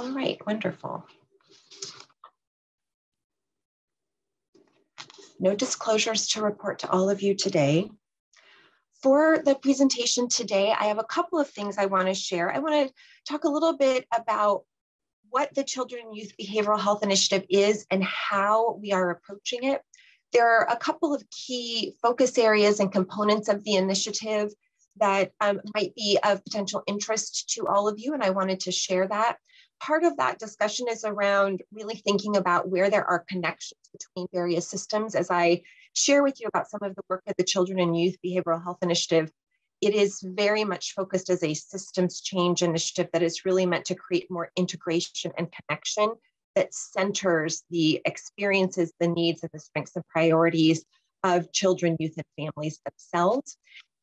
All right, wonderful. No disclosures to report to all of you today. For the presentation today, I have a couple of things I want to share. I want to talk a little bit about what the Children and Youth Behavioral Health Initiative is and how we are approaching it. There are a couple of key focus areas and components of the initiative that um, might be of potential interest to all of you, and I wanted to share that. Part of that discussion is around really thinking about where there are connections between various systems. As I share with you about some of the work of the Children and Youth Behavioral Health Initiative, it is very much focused as a systems change initiative that is really meant to create more integration and connection that centers the experiences, the needs, and the strengths and priorities of children, youth, and families themselves.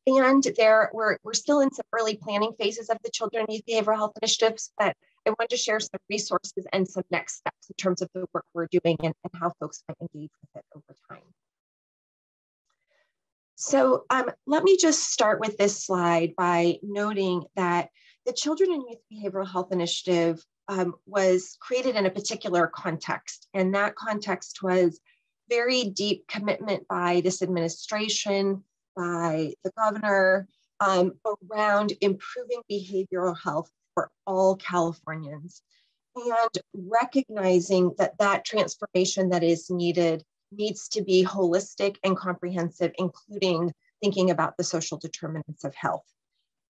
And there, we're, we're still in some early planning phases of the Children and Youth Behavioral Health Initiatives, but I wanted to share some resources and some next steps in terms of the work we're doing and, and how folks might engage with it over time. So um, let me just start with this slide by noting that the Children and Youth Behavioral Health Initiative um, was created in a particular context, and that context was very deep commitment by this administration, by the governor, um, around improving behavioral health for all Californians and recognizing that that transformation that is needed needs to be holistic and comprehensive, including thinking about the social determinants of health.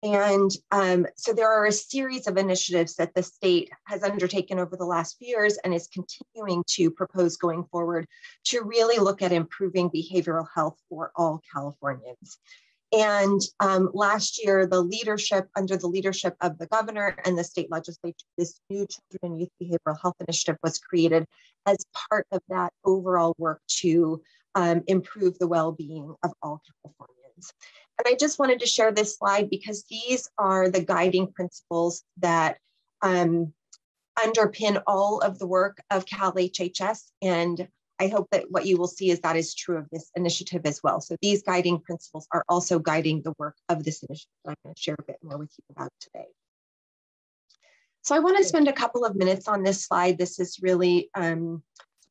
And um, so there are a series of initiatives that the state has undertaken over the last few years and is continuing to propose going forward to really look at improving behavioral health for all Californians. And um, last year, the leadership, under the leadership of the governor and the state legislature, this new Children and Youth Behavioral Health Initiative was created as part of that overall work to um, improve the well being of all Californians. And I just wanted to share this slide because these are the guiding principles that um, underpin all of the work of Cal HHS. And I hope that what you will see is that is true of this initiative as well. So these guiding principles are also guiding the work of this initiative. I'm going to share a bit more with you about today. So I want to spend a couple of minutes on this slide. This is really um,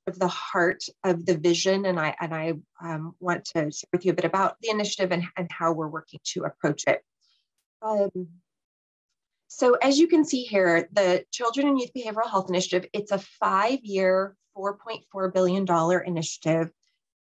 sort of the heart of the vision, and I and I um, want to share with you a bit about the initiative and, and how we're working to approach it. Um, so as you can see here, the Children and Youth Behavioral Health Initiative, it's a five-year $4.4 billion initiative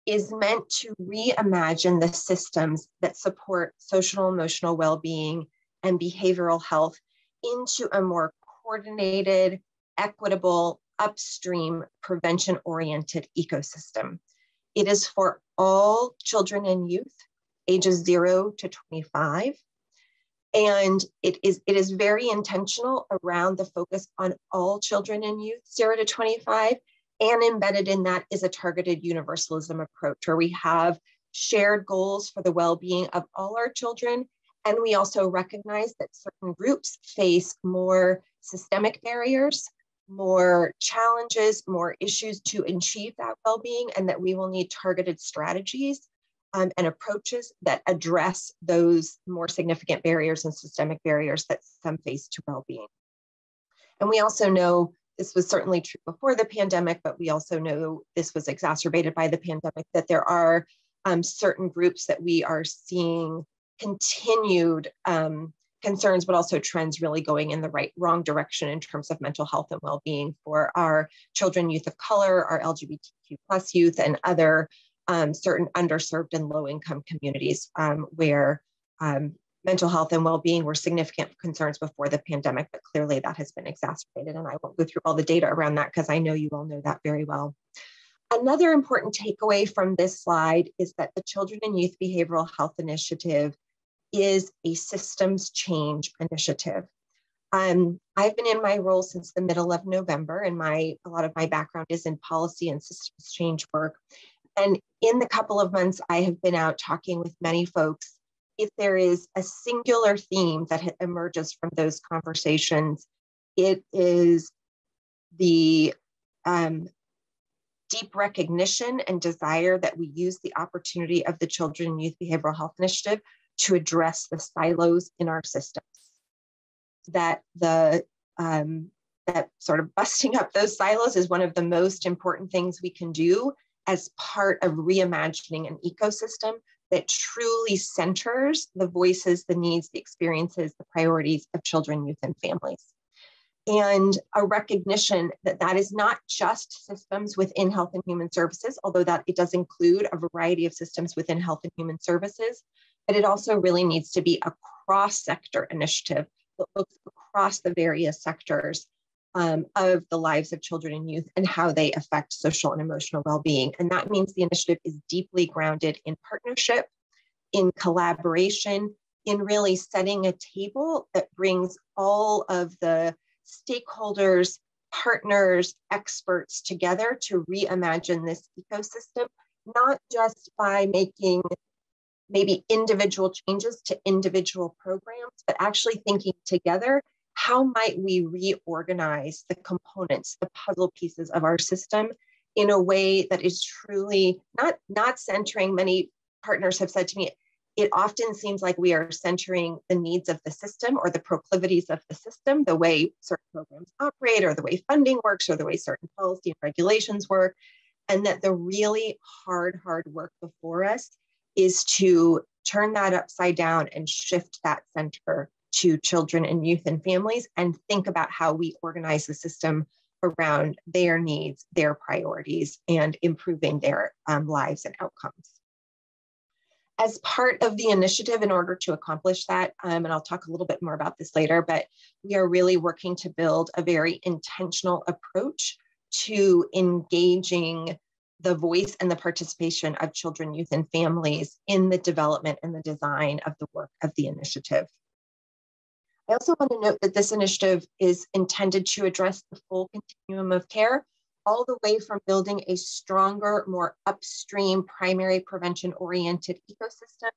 is meant to reimagine the systems that support social emotional well-being and behavioral health into a more coordinated, equitable, upstream, prevention-oriented ecosystem. It is for all children and youth, ages zero to 25. And it is, it is very intentional around the focus on all children and youth, zero to 25, and embedded in that is a targeted universalism approach where we have shared goals for the well-being of all our children. And we also recognize that certain groups face more systemic barriers, more challenges, more issues to achieve that well-being, and that we will need targeted strategies um, and approaches that address those more significant barriers and systemic barriers that some face to well-being. And we also know this was certainly true before the pandemic, but we also know this was exacerbated by the pandemic, that there are um, certain groups that we are seeing continued um, concerns, but also trends really going in the right wrong direction in terms of mental health and well-being for our children, youth of color, our LGBTQ plus youth, and other um, certain underserved and low-income communities um, where um, mental health and well-being were significant concerns before the pandemic, but clearly that has been exacerbated. And I won't go through all the data around that because I know you all know that very well. Another important takeaway from this slide is that the Children and Youth Behavioral Health Initiative is a systems change initiative. Um, I've been in my role since the middle of November, and my a lot of my background is in policy and systems change work. And in the couple of months I have been out talking with many folks if there is a singular theme that emerges from those conversations, it is the um, deep recognition and desire that we use the opportunity of the Children and Youth Behavioral Health Initiative to address the silos in our systems. That the um, that sort of busting up those silos is one of the most important things we can do as part of reimagining an ecosystem that truly centers the voices, the needs, the experiences, the priorities of children, youth, and families. And a recognition that that is not just systems within health and human services, although that it does include a variety of systems within health and human services, but it also really needs to be a cross sector initiative that looks across the various sectors um, of the lives of children and youth and how they affect social and emotional well-being. And that means the initiative is deeply grounded in partnership, in collaboration, in really setting a table that brings all of the stakeholders, partners, experts together to reimagine this ecosystem, not just by making maybe individual changes to individual programs, but actually thinking together how might we reorganize the components, the puzzle pieces of our system in a way that is truly not, not centering, many partners have said to me, it often seems like we are centering the needs of the system or the proclivities of the system, the way certain programs operate, or the way funding works, or the way certain policy and regulations work. And that the really hard, hard work before us is to turn that upside down and shift that center to children and youth and families and think about how we organize the system around their needs, their priorities, and improving their um, lives and outcomes. As part of the initiative, in order to accomplish that, um, and I'll talk a little bit more about this later, but we are really working to build a very intentional approach to engaging the voice and the participation of children, youth, and families in the development and the design of the work of the initiative. I also want to note that this initiative is intended to address the full continuum of care, all the way from building a stronger, more upstream primary prevention oriented ecosystem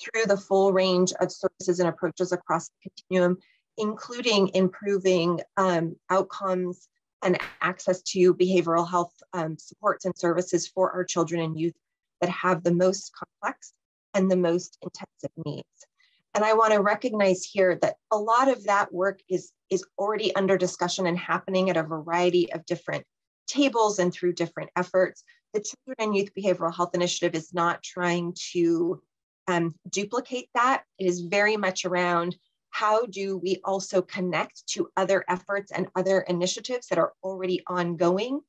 through the full range of services and approaches across the continuum, including improving um, outcomes and access to behavioral health um, supports and services for our children and youth that have the most complex and the most intensive needs. And I want to recognize here that a lot of that work is, is already under discussion and happening at a variety of different tables and through different efforts. The Children and Youth Behavioral Health Initiative is not trying to um, duplicate that. It is very much around how do we also connect to other efforts and other initiatives that are already ongoing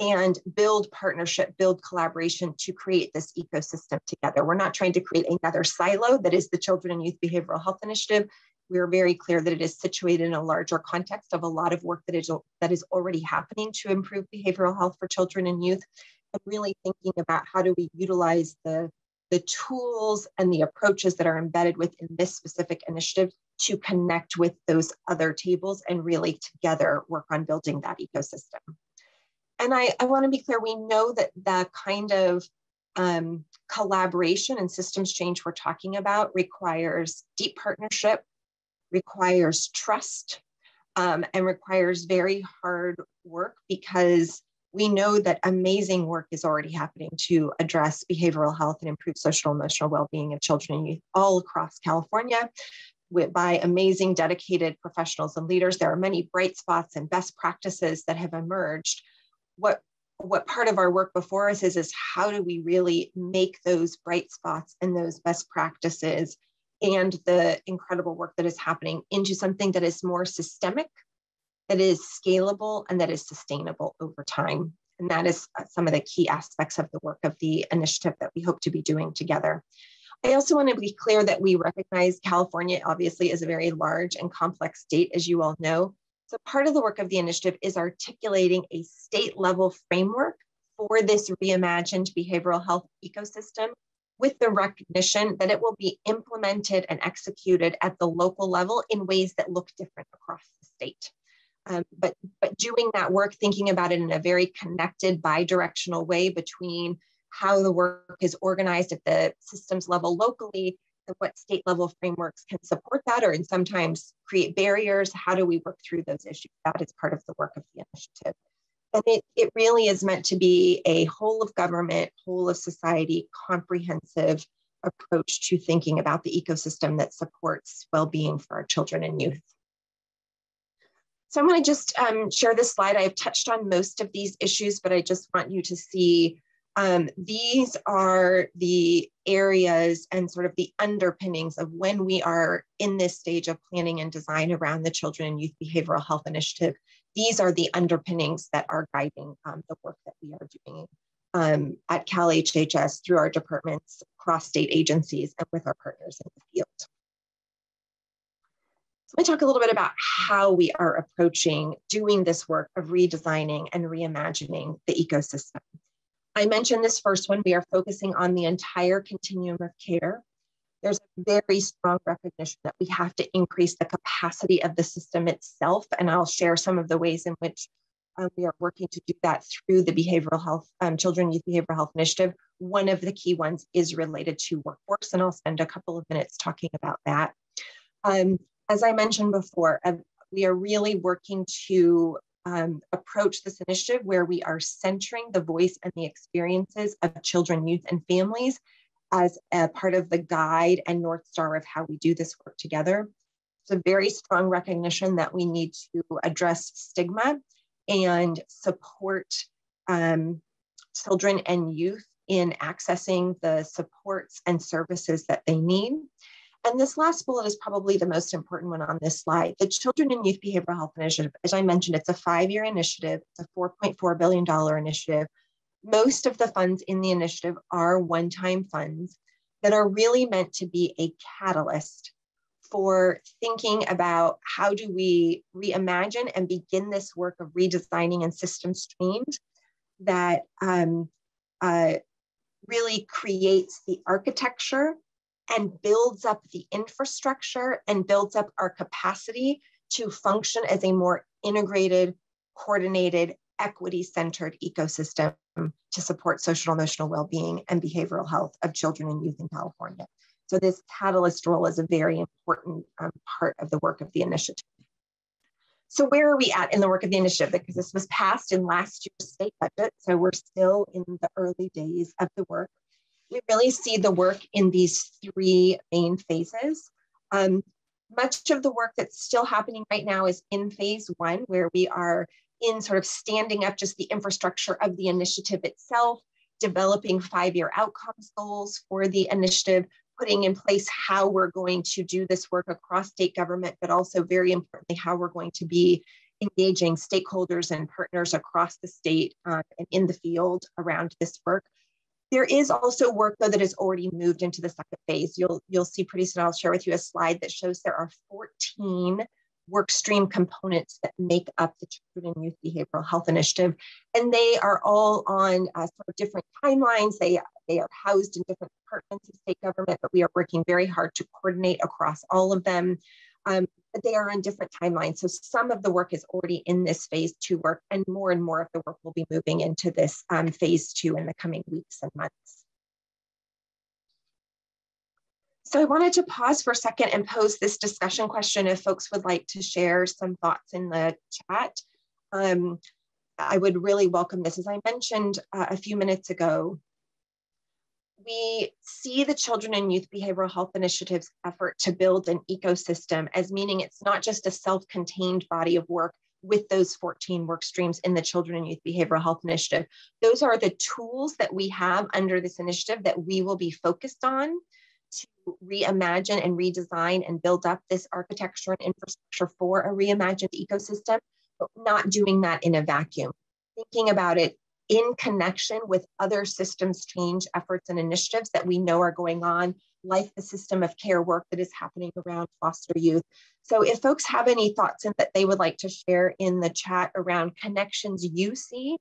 and build partnership, build collaboration to create this ecosystem together. We're not trying to create another silo that is the Children and Youth Behavioral Health Initiative. We're very clear that it is situated in a larger context of a lot of work that is, that is already happening to improve behavioral health for children and youth, and really thinking about how do we utilize the, the tools and the approaches that are embedded within this specific initiative to connect with those other tables and really together work on building that ecosystem and I, I want to be clear, we know that the kind of um, collaboration and systems change we're talking about requires deep partnership, requires trust, um, and requires very hard work because we know that amazing work is already happening to address behavioral health and improve social emotional well-being of children and youth all across California by amazing dedicated professionals and leaders. There are many bright spots and best practices that have emerged what what part of our work before us is is how do we really make those bright spots and those best practices and the incredible work that is happening into something that is more systemic that is scalable and that is sustainable over time and that is uh, some of the key aspects of the work of the initiative that we hope to be doing together I also want to be clear that we recognize California obviously is a very large and complex state, as you all know. So part of the work of the initiative is articulating a state level framework for this reimagined behavioral health ecosystem with the recognition that it will be implemented and executed at the local level in ways that look different across the state. Um, but, but doing that work, thinking about it in a very connected, bi-directional way between how the work is organized at the systems level locally what state level frameworks can support that or and sometimes create barriers. How do we work through those issues? That is part of the work of the initiative. And it, it really is meant to be a whole of government, whole of society, comprehensive approach to thinking about the ecosystem that supports well-being for our children and youth. So I'm going to just um, share this slide. I've touched on most of these issues, but I just want you to see um, these are the areas and sort of the underpinnings of when we are in this stage of planning and design around the Children and Youth Behavioral Health Initiative. These are the underpinnings that are guiding um, the work that we are doing um, at Cal HHS through our departments, cross state agencies, and with our partners in the field. So let me talk a little bit about how we are approaching doing this work of redesigning and reimagining the ecosystem. I mentioned this first one, we are focusing on the entire continuum of care. There's a very strong recognition that we have to increase the capacity of the system itself. And I'll share some of the ways in which um, we are working to do that through the behavioral health, um, Children Youth Behavioral Health Initiative. One of the key ones is related to workforce, and I'll spend a couple of minutes talking about that. Um, as I mentioned before, uh, we are really working to um, approach this initiative where we are centering the voice and the experiences of children, youth, and families as a part of the guide and North Star of how we do this work together. It's a very strong recognition that we need to address stigma and support um, children and youth in accessing the supports and services that they need. And this last bullet is probably the most important one on this slide. The Children and Youth Behavioral Health Initiative, as I mentioned, it's a five-year initiative. It's a $4.4 billion initiative. Most of the funds in the initiative are one-time funds that are really meant to be a catalyst for thinking about how do we reimagine and begin this work of redesigning and systems change that um, uh, really creates the architecture and builds up the infrastructure and builds up our capacity to function as a more integrated, coordinated, equity centered ecosystem to support social emotional well being and behavioral health of children and youth in California. So, this catalyst role is a very important um, part of the work of the initiative. So, where are we at in the work of the initiative? Because this was passed in last year's state budget. So, we're still in the early days of the work we really see the work in these three main phases. Um, much of the work that's still happening right now is in phase one, where we are in sort of standing up just the infrastructure of the initiative itself, developing five-year outcomes goals for the initiative, putting in place how we're going to do this work across state government, but also very importantly, how we're going to be engaging stakeholders and partners across the state uh, and in the field around this work. There is also work though that has already moved into the second phase. You'll, you'll see pretty soon, I'll share with you a slide that shows there are 14 work stream components that make up the Children and Youth Behavioral Health Initiative. And they are all on uh, sort of different timelines. They, they are housed in different departments of state government, but we are working very hard to coordinate across all of them. Um, they are on different timelines. So some of the work is already in this phase two work and more and more of the work will be moving into this um, phase two in the coming weeks and months. So I wanted to pause for a second and pose this discussion question if folks would like to share some thoughts in the chat. Um, I would really welcome this. As I mentioned uh, a few minutes ago, we see the Children and Youth Behavioral Health Initiative's effort to build an ecosystem as meaning it's not just a self contained body of work with those 14 work streams in the Children and Youth Behavioral Health Initiative. Those are the tools that we have under this initiative that we will be focused on to reimagine and redesign and build up this architecture and infrastructure for a reimagined ecosystem, but not doing that in a vacuum. Thinking about it in connection with other systems change efforts and initiatives that we know are going on, like the system of care work that is happening around foster youth. So if folks have any thoughts that they would like to share in the chat around connections you see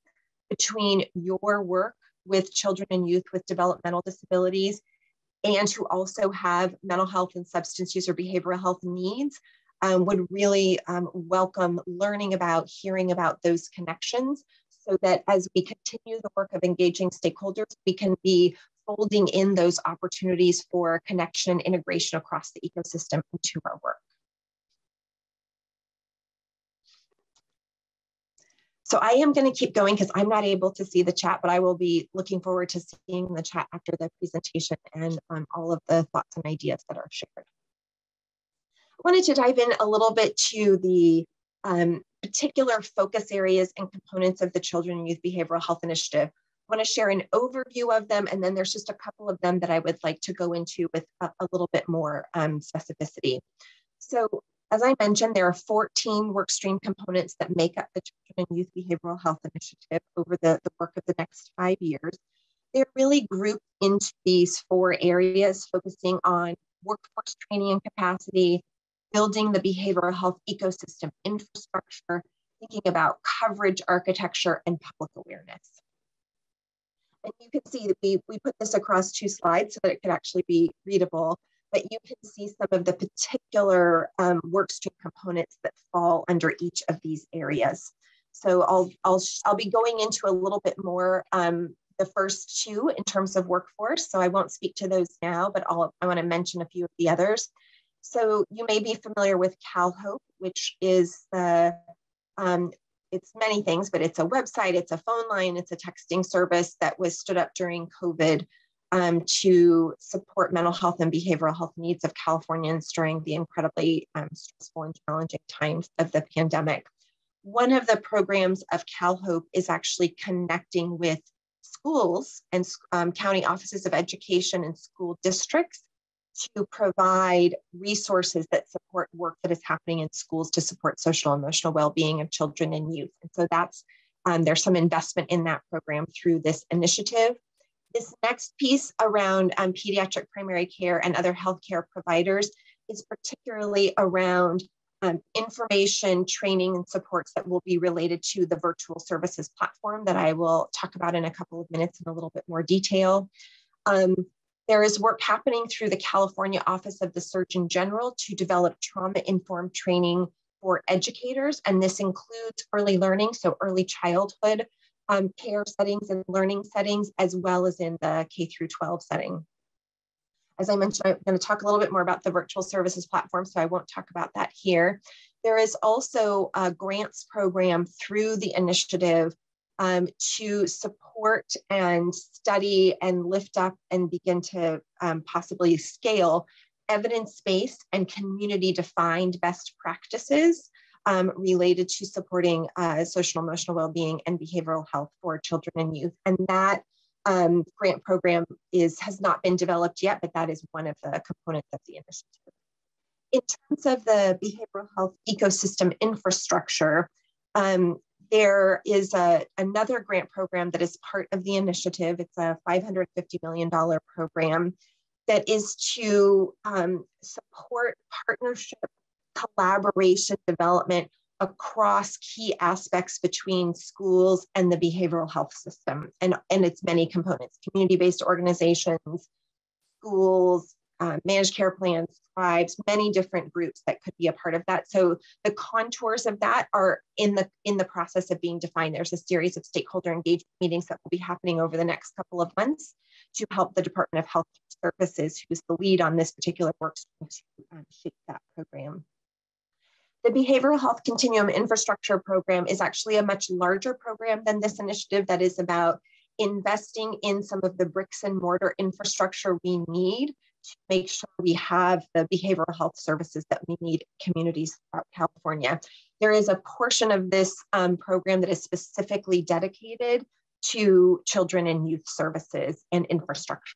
between your work with children and youth with developmental disabilities and who also have mental health and substance use or behavioral health needs, um, would really um, welcome learning about, hearing about those connections so that as we continue the work of engaging stakeholders, we can be folding in those opportunities for connection and integration across the ecosystem into our work. So I am going to keep going because I'm not able to see the chat, but I will be looking forward to seeing the chat after the presentation and um, all of the thoughts and ideas that are shared. I wanted to dive in a little bit to the um, particular focus areas and components of the Children and Youth Behavioral Health Initiative. I want to share an overview of them, and then there's just a couple of them that I would like to go into with a, a little bit more um, specificity. So as I mentioned, there are 14 workstream components that make up the Children and Youth Behavioral Health Initiative over the, the work of the next five years. They're really grouped into these four areas, focusing on workforce training and capacity, building the behavioral health ecosystem infrastructure, thinking about coverage architecture and public awareness. And you can see that we, we put this across two slides so that it could actually be readable, but you can see some of the particular um, workstream components that fall under each of these areas. So I'll, I'll, I'll be going into a little bit more um, the first two in terms of workforce. So I won't speak to those now, but I'll, I want to mention a few of the others. So you may be familiar with CalHOPE, which is the, um, it's many things, but it's a website, it's a phone line, it's a texting service that was stood up during COVID um, to support mental health and behavioral health needs of Californians during the incredibly um, stressful and challenging times of the pandemic. One of the programs of CalHOPE is actually connecting with schools and um, county offices of education and school districts to provide resources that support work that is happening in schools to support social emotional well-being of children and youth. And so that's um, there's some investment in that program through this initiative. This next piece around um, pediatric primary care and other healthcare providers is particularly around um, information, training, and supports that will be related to the virtual services platform that I will talk about in a couple of minutes in a little bit more detail. Um, there is work happening through the California Office of the Surgeon General to develop trauma informed training for educators, and this includes early learning, so early childhood um, care settings and learning settings, as well as in the K through 12 setting. As I mentioned, I'm going to talk a little bit more about the virtual services platform, so I won't talk about that here. There is also a grants program through the initiative um, to support and study and lift up and begin to um, possibly scale evidence-based and community-defined best practices um, related to supporting uh, social emotional well-being and behavioral health for children and youth. And that um, grant program is has not been developed yet, but that is one of the components of the initiative. In terms of the behavioral health ecosystem infrastructure, um, there is a, another grant program that is part of the initiative. It's a $550 million program that is to um, support partnership, collaboration, development across key aspects between schools and the behavioral health system and, and its many components community based organizations, schools, uh, managed care plans, tribes, many different groups that could be a part of that. So the contours of that are in the in the process of being defined. There's a series of stakeholder engagement meetings that will be happening over the next couple of months to help the Department of Health Services, who's the lead on this particular work stream, to um, shape that program. The Behavioral Health Continuum Infrastructure Program is actually a much larger program than this initiative that is about investing in some of the bricks and mortar infrastructure we need to make sure we have the behavioral health services that we need communities throughout California. There is a portion of this um, program that is specifically dedicated to children and youth services and infrastructure.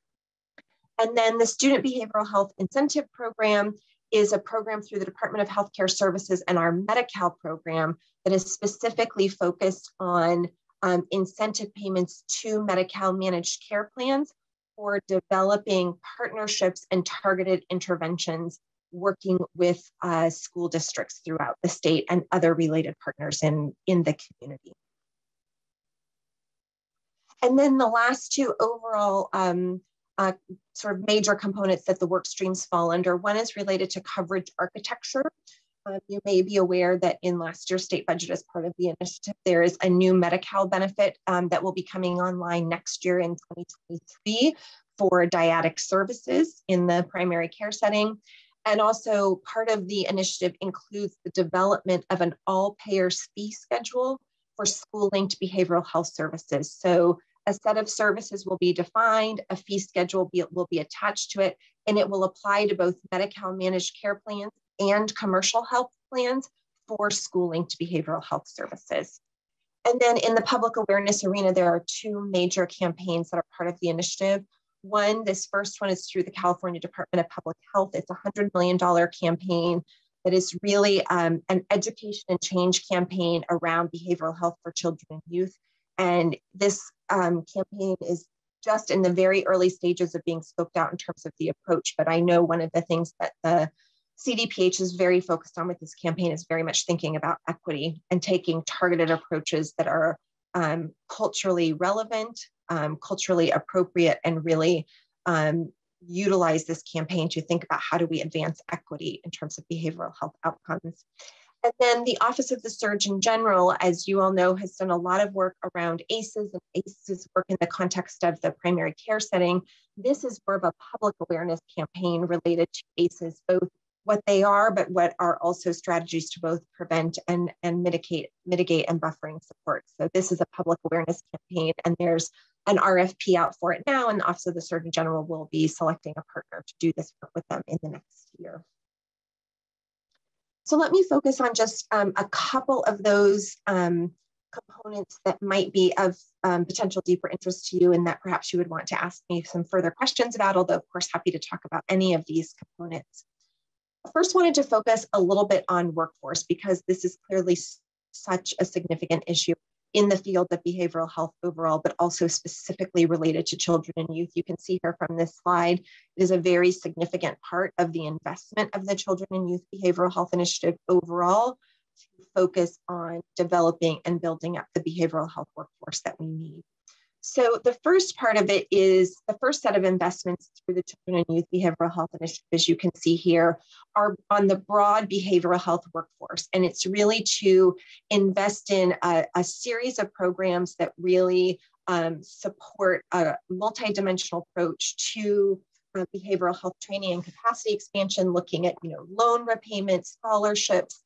And then the Student Behavioral Health Incentive Program is a program through the Department of Healthcare Services and our Medi-Cal program that is specifically focused on um, incentive payments to Medi-Cal managed care plans for developing partnerships and targeted interventions working with uh, school districts throughout the state and other related partners in, in the community. And then the last two overall um, uh, sort of major components that the work streams fall under. One is related to coverage architecture. Um, you may be aware that in last year's state budget as part of the initiative, there is a new Medi-Cal benefit um, that will be coming online next year in 2023 for dyadic services in the primary care setting. And also part of the initiative includes the development of an all payers fee schedule for school linked behavioral health services. So a set of services will be defined, a fee schedule be, will be attached to it, and it will apply to both Medi-Cal managed care plans and commercial health plans for school linked behavioral health services. And then in the public awareness arena, there are two major campaigns that are part of the initiative. One, this first one is through the California Department of Public Health. It's a $100 million campaign that is really um, an education and change campaign around behavioral health for children and youth. And this um, campaign is just in the very early stages of being scoped out in terms of the approach. But I know one of the things that the CDPH is very focused on with this campaign is very much thinking about equity and taking targeted approaches that are um, culturally relevant, um, culturally appropriate, and really um, utilize this campaign to think about how do we advance equity in terms of behavioral health outcomes. And then the Office of the Surgeon General, as you all know, has done a lot of work around ACEs and ACEs work in the context of the primary care setting. This is more of a public awareness campaign related to ACEs, both what they are, but what are also strategies to both prevent and, and mitigate, mitigate and buffering support. So this is a public awareness campaign and there's an RFP out for it now and the Office of the Surgeon General will be selecting a partner to do this work with them in the next year. So let me focus on just um, a couple of those um, components that might be of um, potential deeper interest to you and that perhaps you would want to ask me some further questions about, although of course happy to talk about any of these components first wanted to focus a little bit on workforce because this is clearly such a significant issue in the field of behavioral health overall, but also specifically related to children and youth. You can see here from this slide, it is a very significant part of the investment of the Children and Youth Behavioral Health Initiative overall to focus on developing and building up the behavioral health workforce that we need. So the first part of it is the first set of investments through the Children and Youth Behavioral Health Initiative, as you can see here, are on the broad behavioral health workforce. And it's really to invest in a, a series of programs that really um, support a multidimensional approach to uh, behavioral health training and capacity expansion, looking at you know loan repayments, scholarships,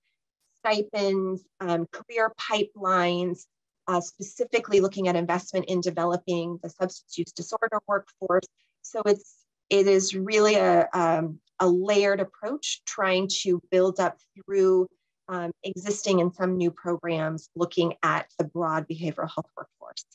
stipends, um, career pipelines, uh, specifically looking at investment in developing the substance use disorder workforce. So it's it is really a, um, a layered approach trying to build up through um, existing and some new programs looking at the broad behavioral health workforce.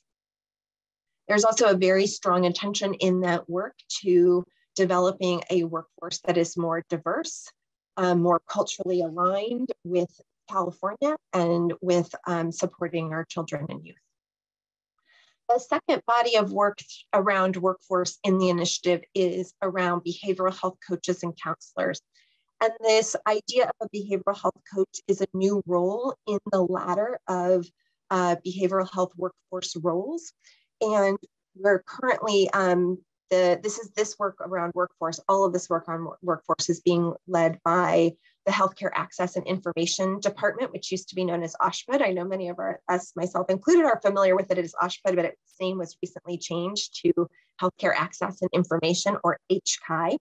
There's also a very strong intention in that work to developing a workforce that is more diverse, um, more culturally aligned with California and with um, supporting our children and youth. The second body of work around workforce in the initiative is around behavioral health coaches and counselors. And this idea of a behavioral health coach is a new role in the ladder of uh, behavioral health workforce roles. And we're currently um, the this is this work around workforce. All of this work on workforce is being led by the Healthcare Access and Information Department, which used to be known as OSHPD. I know many of our, us, myself included, are familiar with it as OSHPD, but its name was recently changed to Healthcare Access and Information, or HCAI.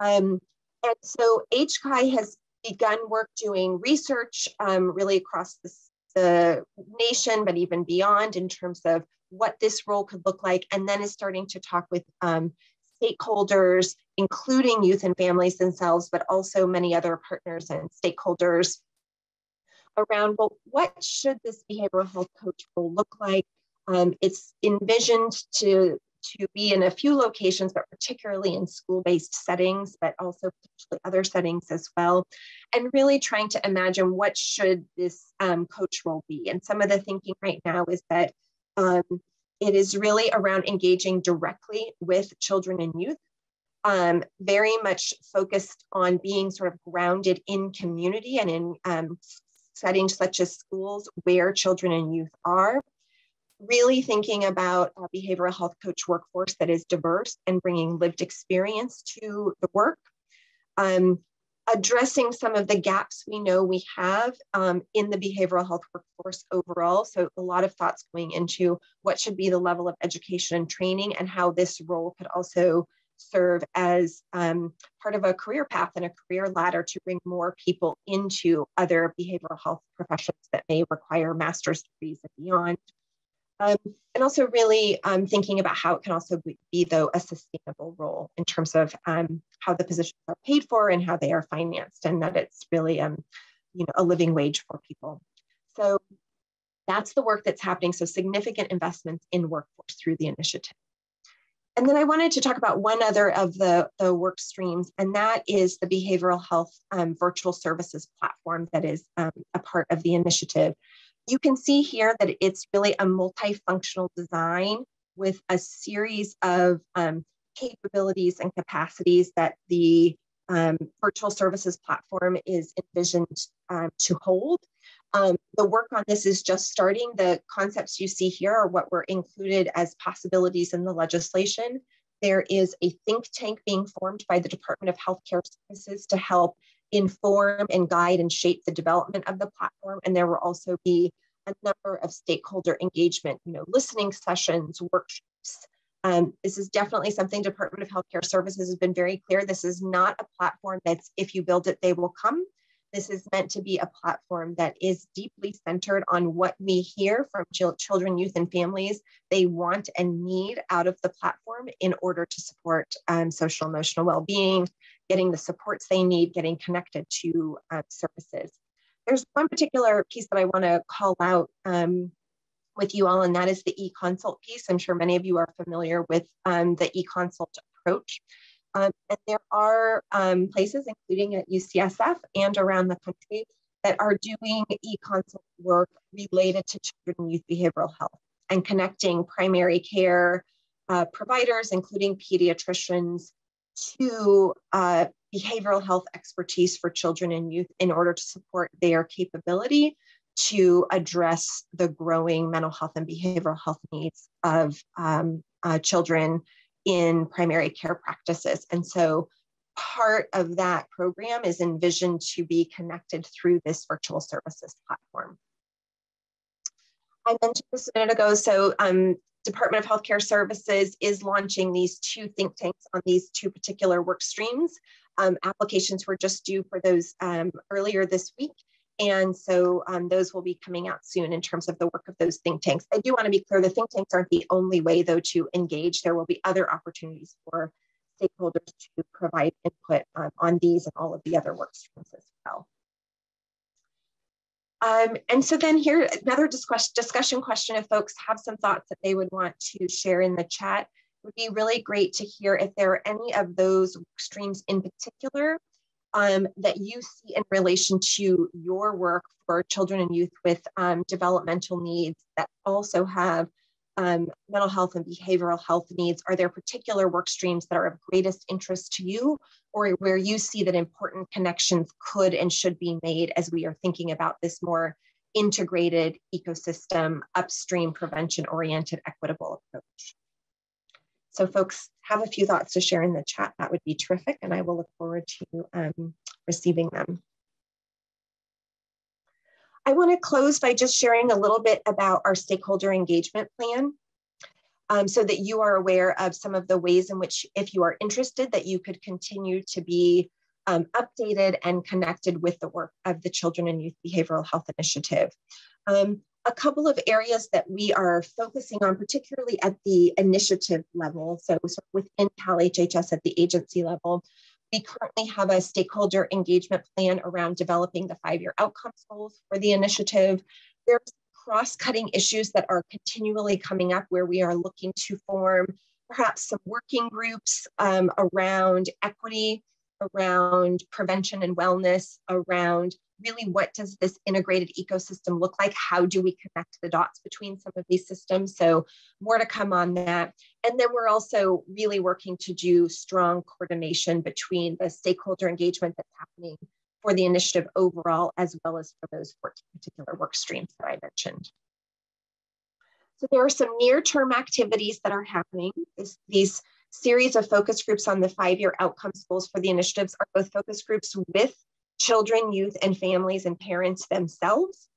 Um, and so HCAI has begun work doing research um, really across the, the nation, but even beyond in terms of what this role could look like, and then is starting to talk with um, stakeholders, including youth and families themselves, but also many other partners and stakeholders around, well, what should this behavioral health coach role look like? Um, it's envisioned to, to be in a few locations, but particularly in school-based settings, but also potentially other settings as well. And really trying to imagine what should this um, coach role be. And some of the thinking right now is that um, it is really around engaging directly with children and youth, um, very much focused on being sort of grounded in community and in um, settings such as schools where children and youth are. Really thinking about a behavioral health coach workforce that is diverse and bringing lived experience to the work. Um, addressing some of the gaps we know we have um, in the behavioral health workforce overall. So a lot of thoughts going into what should be the level of education and training and how this role could also serve as um, part of a career path and a career ladder to bring more people into other behavioral health professions that may require master's degrees and beyond. Um, and also really um, thinking about how it can also be, though, a sustainable role in terms of um, how the positions are paid for and how they are financed, and that it's really um, you know, a living wage for people. So that's the work that's happening. So significant investments in workforce through the initiative. And then I wanted to talk about one other of the, the work streams, and that is the behavioral health um, virtual services platform that is um, a part of the initiative. You can see here that it's really a multifunctional design with a series of um, capabilities and capacities that the um, virtual services platform is envisioned um, to hold. Um, the work on this is just starting. The concepts you see here are what were included as possibilities in the legislation. There is a think tank being formed by the Department of Healthcare Services to help inform and guide and shape the development of the platform. And there will also be a number of stakeholder engagement, you know, listening sessions, workshops. Um, this is definitely something Department of Healthcare Services has been very clear. This is not a platform that's if you build it, they will come. This is meant to be a platform that is deeply centered on what we hear from children, youth, and families they want and need out of the platform in order to support um, social emotional well-being, getting the supports they need, getting connected to uh, services. There's one particular piece that I want to call out um, with you all, and that is the e-consult piece. I'm sure many of you are familiar with um, the e-consult approach. Um, and there are um, places, including at UCSF and around the country, that are doing e-consult work related to children and youth behavioral health and connecting primary care uh, providers, including pediatricians, to uh, behavioral health expertise for children and youth in order to support their capability to address the growing mental health and behavioral health needs of um, uh, children in primary care practices. And so part of that program is envisioned to be connected through this virtual services platform. I mentioned this a minute ago, so um, Department of Healthcare Services is launching these two think tanks on these two particular work streams. Um, applications were just due for those um, earlier this week. And so um, those will be coming out soon in terms of the work of those think tanks. I do want to be clear, the think tanks aren't the only way though to engage. There will be other opportunities for stakeholders to provide input um, on these and all of the other work streams as well. Um, and so then here, another discussion question, if folks have some thoughts that they would want to share in the chat, would be really great to hear if there are any of those streams in particular um, that you see in relation to your work for children and youth with um, developmental needs that also have um, mental health and behavioral health needs? Are there particular work streams that are of greatest interest to you or where you see that important connections could and should be made as we are thinking about this more integrated ecosystem, upstream prevention oriented equitable approach? So folks have a few thoughts to share in the chat, that would be terrific. And I will look forward to um, receiving them. I want to close by just sharing a little bit about our stakeholder engagement plan um, so that you are aware of some of the ways in which, if you are interested, that you could continue to be um, updated and connected with the work of the Children and Youth Behavioral Health Initiative. Um, a couple of areas that we are focusing on, particularly at the initiative level, so within Cal HHS at the agency level, we currently have a stakeholder engagement plan around developing the five-year outcomes goals for the initiative. There's cross-cutting issues that are continually coming up where we are looking to form perhaps some working groups um, around equity, around prevention and wellness, around really what does this integrated ecosystem look like? How do we connect the dots between some of these systems? So more to come on that. And then we're also really working to do strong coordination between the stakeholder engagement that's happening for the initiative overall, as well as for those 14 particular work streams that I mentioned. So there are some near-term activities that are happening. This, these series of focus groups on the five-year outcomes goals for the initiatives are both focus groups with children, youth, and families and parents themselves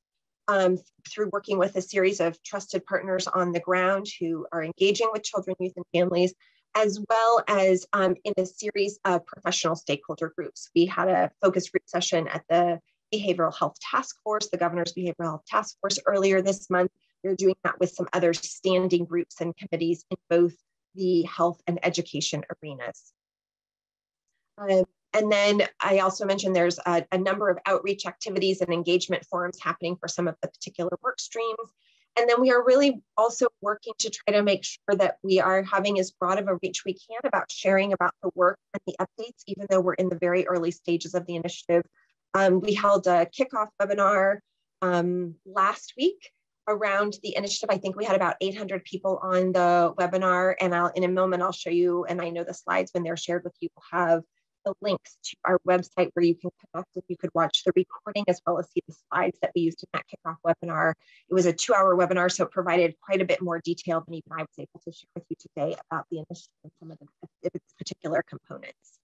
um, through working with a series of trusted partners on the ground who are engaging with children, youth, and families, as well as um, in a series of professional stakeholder groups. We had a focus group session at the Behavioral Health Task Force, the Governor's Behavioral Health Task Force earlier this month. We're doing that with some other standing groups and committees in both the health and education arenas. Um, and then I also mentioned there's a, a, number of outreach activities and engagement forums happening for some of the particular work streams. And then we are really also working to try to make sure that we are having as broad of a reach we can about sharing about the work and the updates, even though we're in the very early stages of the initiative. Um, we held a kickoff webinar um, last week around the initiative. I think we had about 800 people on the webinar and I'll, in a moment I'll show you, and I know the slides when they're shared with you will have the links to our website where you can connect and you could watch the recording as well as see the slides that we used in that kickoff webinar. It was a two hour webinar, so it provided quite a bit more detail than even I was able to share with you today about the initiative and some of the, its particular components.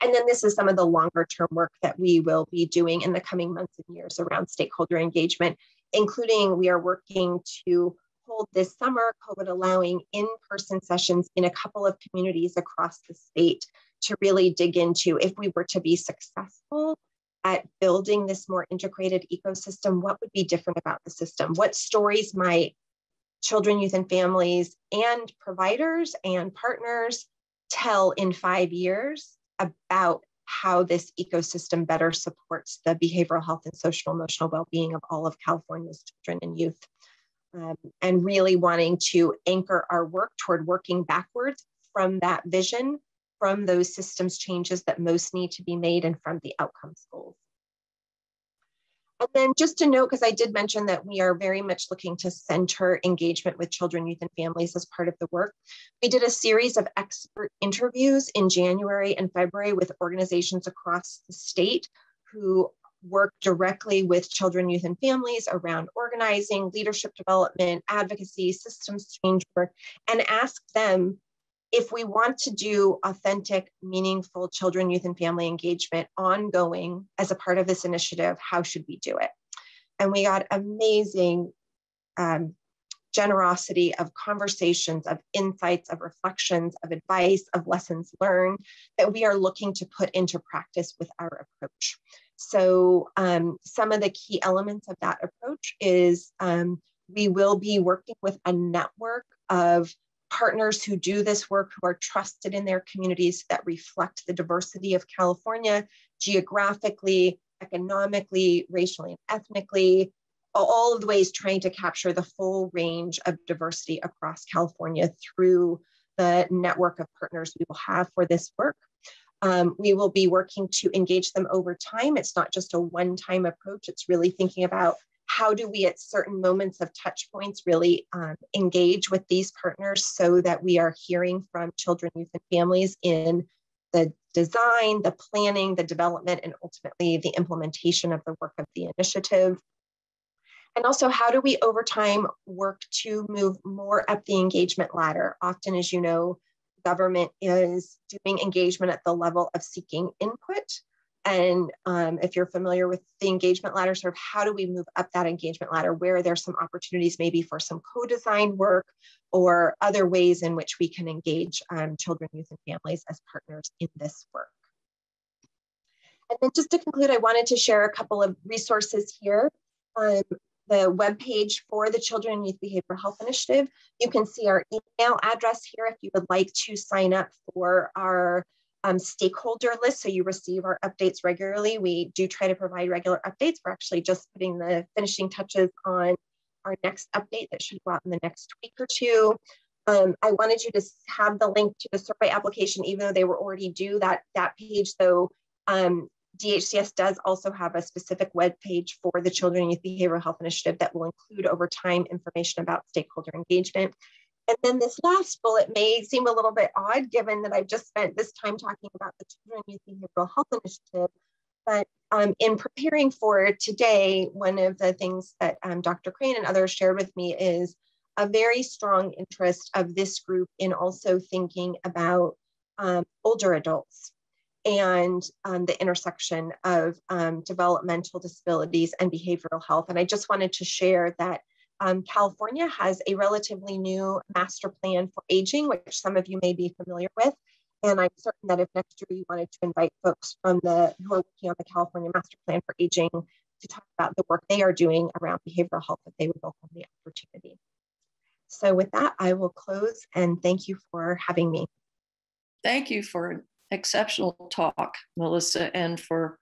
And then this is some of the longer term work that we will be doing in the coming months and years around stakeholder engagement, including we are working to hold this summer, COVID allowing in-person sessions in a couple of communities across the state to really dig into if we were to be successful at building this more integrated ecosystem, what would be different about the system? What stories might children, youth, and families and providers and partners tell in five years about how this ecosystem better supports the behavioral health and social emotional well-being of all of California's children and youth. Um, and really wanting to anchor our work toward working backwards from that vision from those systems changes that most need to be made and from the outcomes goals. And then just to note, because I did mention that we are very much looking to center engagement with children, youth, and families as part of the work. We did a series of expert interviews in January and February with organizations across the state who work directly with children, youth, and families around organizing, leadership development, advocacy, systems change work, and asked them if we want to do authentic, meaningful children, youth, and family engagement ongoing as a part of this initiative, how should we do it? And we got amazing um, generosity of conversations, of insights, of reflections, of advice, of lessons learned that we are looking to put into practice with our approach. So, um, some of the key elements of that approach is um, we will be working with a network of partners who do this work who are trusted in their communities that reflect the diversity of California geographically, economically, racially, and ethnically, all of the ways trying to capture the full range of diversity across California through the network of partners we will have for this work. Um, we will be working to engage them over time. It's not just a one time approach, it's really thinking about how do we at certain moments of touch points really um, engage with these partners so that we are hearing from children, youth, and families in the design, the planning, the development, and ultimately the implementation of the work of the initiative. And also, how do we over time work to move more up the engagement ladder? Often, as you know, government is doing engagement at the level of seeking input and um, if you're familiar with the engagement ladder, sort of how do we move up that engagement ladder? Where are there some opportunities maybe for some co-design work or other ways in which we can engage um, children, youth, and families as partners in this work? And then just to conclude, I wanted to share a couple of resources here. Um, the webpage for the Children and Youth Behavioral Health Initiative. You can see our email address here if you would like to sign up for our um, stakeholder list. So you receive our updates regularly. We do try to provide regular updates. We're actually just putting the finishing touches on our next update that should go out in the next week or two. Um, I wanted you to have the link to the survey application, even though they were already due. That, that page, though, um, DHCS does also have a specific web page for the Children and Youth Behavioral Health Initiative that will include over time information about stakeholder engagement. And then this last bullet may seem a little bit odd given that I've just spent this time talking about the Children Youth Behavioral Health Initiative. But um, in preparing for today, one of the things that um, Dr. Crane and others shared with me is a very strong interest of this group in also thinking about um, older adults and um, the intersection of um, developmental disabilities and behavioral health. And I just wanted to share that um, California has a relatively new master plan for aging, which some of you may be familiar with. And I'm certain that if next year you wanted to invite folks from the who are working on the California Master Plan for Aging to talk about the work they are doing around behavioral health, that they would welcome the opportunity. So with that, I will close and thank you for having me. Thank you for an exceptional talk, Melissa, and for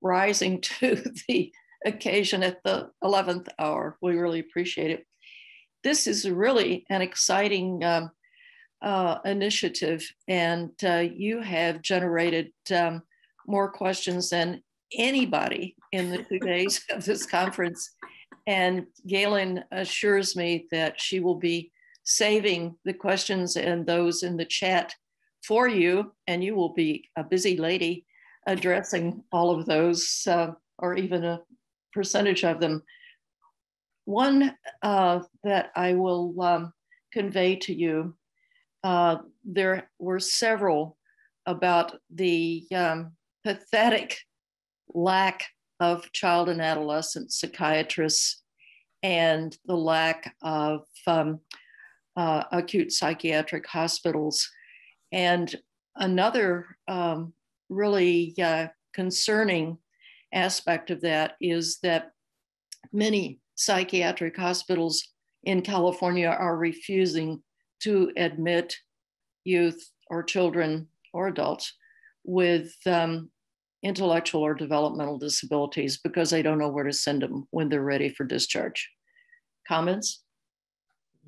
rising to the occasion at the 11th hour. We really appreciate it. This is really an exciting um, uh, initiative, and uh, you have generated um, more questions than anybody in the two days of this conference. And Galen assures me that she will be saving the questions and those in the chat for you, and you will be a busy lady addressing all of those, uh, or even a percentage of them. One uh, that I will um, convey to you, uh, there were several about the um, pathetic lack of child and adolescent psychiatrists and the lack of um, uh, acute psychiatric hospitals. And another um, really uh, concerning aspect of that is that many psychiatric hospitals in California are refusing to admit youth or children or adults with um, intellectual or developmental disabilities because they don't know where to send them when they're ready for discharge. Comments?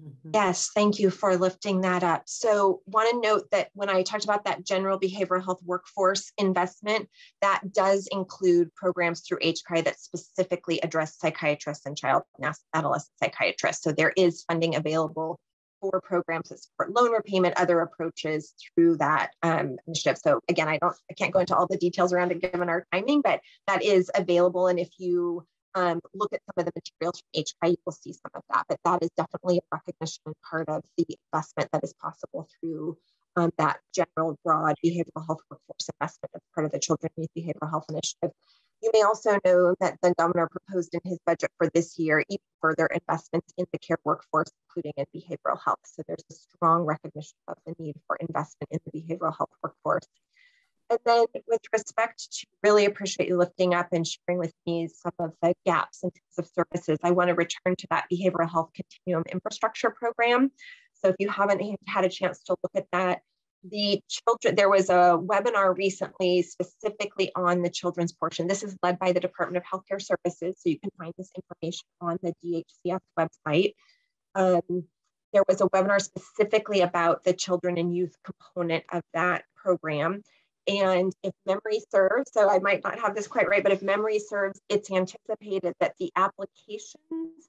Mm-hmm. Yes, thank you for lifting that up. So, want to note that when I talked about that general behavioral health workforce investment, that does include programs through HCAI that specifically address psychiatrists and child and adolescent psychiatrists. So, there is funding available for programs that support loan repayment, other approaches through that um, initiative. So, again, I don't, I can't go into all the details around it given our timing, but that is available. And if you um, look at some of the materials from HCAI, you will see some of that. But that is definitely a recognition part of the investment that is possible through um, that general broad behavioral health workforce investment as part of the Children Youth Behavioral Health Initiative. You may also know that the governor proposed in his budget for this year even further investments in the care workforce, including in behavioral health. So there's a strong recognition of the need for investment in the behavioral health workforce. And then with respect to really appreciate you lifting up and sharing with me some of the gaps in terms of services, I want to return to that behavioral health continuum infrastructure program. So if you haven't had a chance to look at that, the children, there was a webinar recently specifically on the children's portion. This is led by the Department of Healthcare Services, so you can find this information on the DHCS website. Um, there was a webinar specifically about the children and youth component of that program. And if memory serves, so I might not have this quite right, but if memory serves, it's anticipated that the applications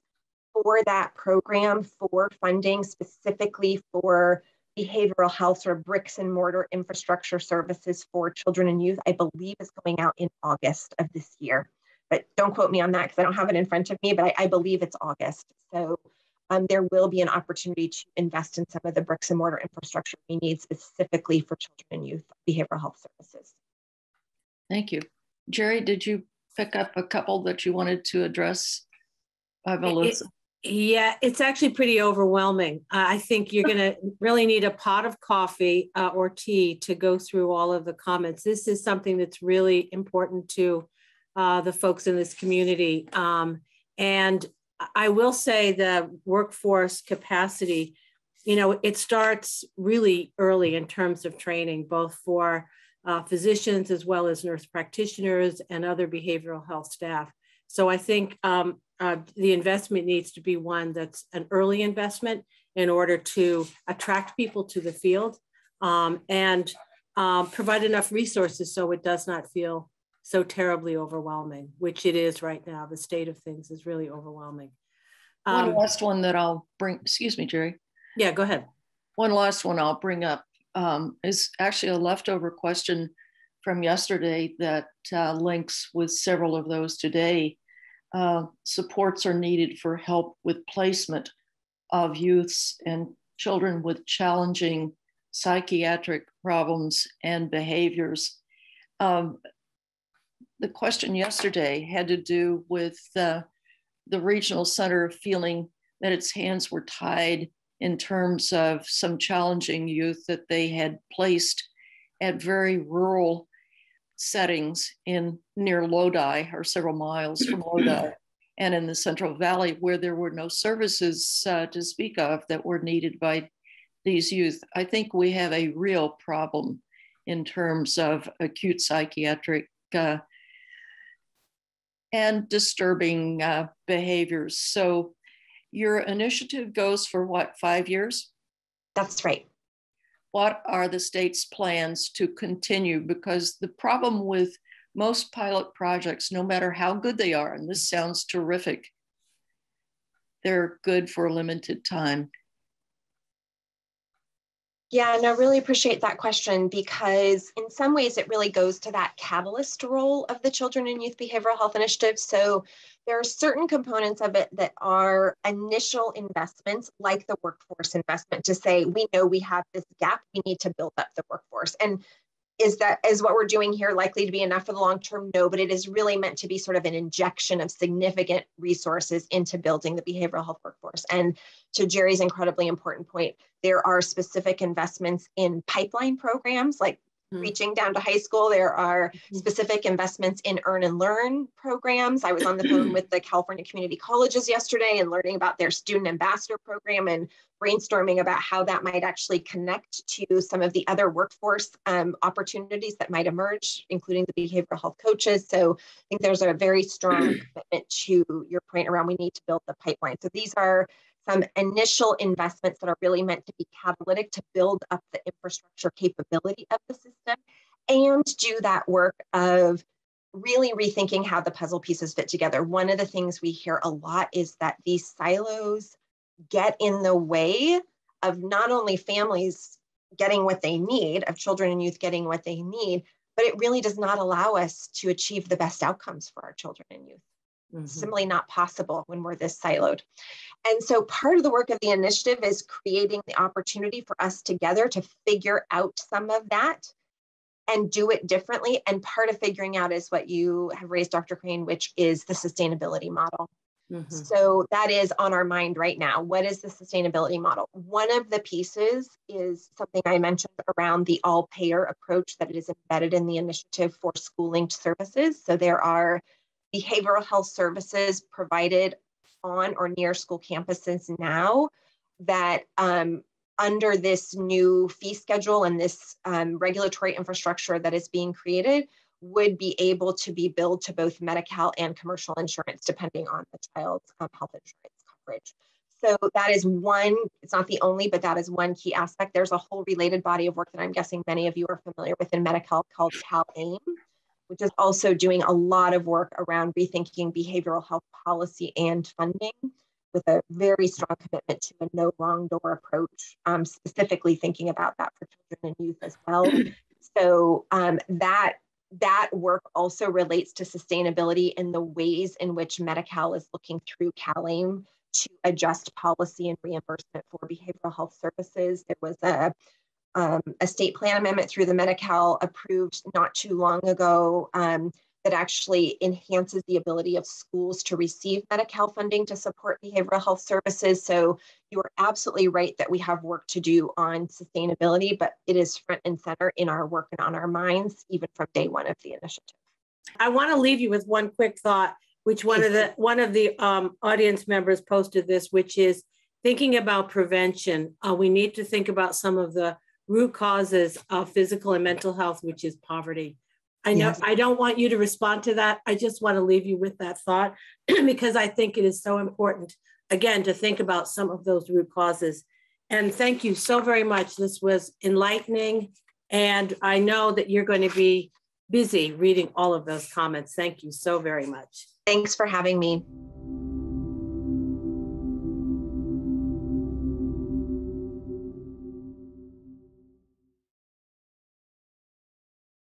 for that program for funding specifically for behavioral health or bricks and mortar infrastructure services for children and youth, I believe is coming out in August of this year. But don't quote me on that because I don't have it in front of me, but I, I believe it's August. So um, there will be an opportunity to invest in some of the bricks and mortar infrastructure we need specifically for children and youth behavioral health services. Thank you. Jerry, did you pick up a couple that you wanted to address? It, yeah, it's actually pretty overwhelming. Uh, I think you're going to really need a pot of coffee uh, or tea to go through all of the comments. This is something that's really important to uh, the folks in this community. Um, and I will say the workforce capacity, you know, it starts really early in terms of training, both for uh, physicians as well as nurse practitioners and other behavioral health staff. So I think um, uh, the investment needs to be one that's an early investment in order to attract people to the field um, and um, provide enough resources so it does not feel so terribly overwhelming, which it is right now. The state of things is really overwhelming. Um, one last one that I'll bring, excuse me, Jerry. Yeah, go ahead. One last one I'll bring up um, is actually a leftover question from yesterday that uh, links with several of those today. Uh, supports are needed for help with placement of youths and children with challenging psychiatric problems and behaviors. Um, the question yesterday had to do with uh, the regional center feeling that its hands were tied in terms of some challenging youth that they had placed at very rural settings in near Lodi or several miles from Lodi and in the Central Valley where there were no services uh, to speak of that were needed by these youth. I think we have a real problem in terms of acute psychiatric uh, and disturbing uh, behaviors. So your initiative goes for what, five years? That's right. What are the state's plans to continue? Because the problem with most pilot projects, no matter how good they are, and this sounds terrific, they're good for a limited time. Yeah, and I really appreciate that question because in some ways it really goes to that catalyst role of the Children and Youth Behavioral Health Initiative. So there are certain components of it that are initial investments, like the workforce investment, to say, we know we have this gap, we need to build up the workforce. And is that is what we're doing here likely to be enough for the long term? No but it is really meant to be sort of an injection of significant resources into building the behavioral health workforce. And to jerry's incredibly important point there are specific investments in pipeline programs like Mm-hmm. reaching down to high school. There are mm-hmm. specific investments in earn and learn programs. I was on the phone with the California Community Colleges yesterday and learning about their student ambassador program and brainstorming about how that might actually connect to some of the other workforce um, opportunities that might emerge, including the behavioral health coaches. So I think there's a very strong commitment to your point around we need to build the pipeline. So these are some initial investments that are really meant to be catalytic to build up the infrastructure capability of the system and do that work of really rethinking how the puzzle pieces fit together. One of the things we hear a lot is that these silos get in the way of not only families getting what they need, of children and youth getting what they need, but it really does not allow us to achieve the best outcomes for our children and youth. Mm-hmm. Simply not possible when we're this siloed. And so part of the work of the initiative is creating the opportunity for us together to figure out some of that and do it differently. And part of figuring out is what you have raised, Dr. Crane, which is the sustainability model. Mm-hmm. So that is on our mind right now. What is the sustainability model? One of the pieces is something I mentioned around the all payer approach that it is embedded in the initiative for school linked services. So there are behavioral health services provided on or near school campuses now that um, under this new fee schedule and this um, regulatory infrastructure that is being created would be able to be billed to both Medi-Cal and commercial insurance, depending on the child's um, health insurance coverage. So that is one, it's not the only, but that is one key aspect. There's a whole related body of work that I'm guessing many of you are familiar with in Medi-Cal called CalAIM, which is also doing a lot of work around rethinking behavioral health policy and funding with a very strong commitment to a no wrong door approach, um, specifically thinking about that for children and youth as well. So um, that that work also relates to sustainability in the ways in which Medi-Cal is looking through CalAIM to adjust policy and reimbursement for behavioral health services. There was a um, a state plan amendment through the Medi-Cal approved not too long ago um, that actually enhances the ability of schools to receive Medi-Cal funding to support behavioral health services. So you are absolutely right that we have work to do on sustainability, but it is front and center in our work and on our minds, even from day one of the initiative. I want to leave you with one quick thought, which one of the one of the um, audience members posted this, which is thinking about prevention. Uh, we need to think about some of the root causes of physical and mental health, which is poverty. I know yes. I don't want you to respond to that. I just want to leave you with that thought because I think it is so important, again, to think about some of those root causes. And thank you so very much. This was enlightening. And I know that you're going to be busy reading all of those comments. Thank you so very much. Thanks for having me.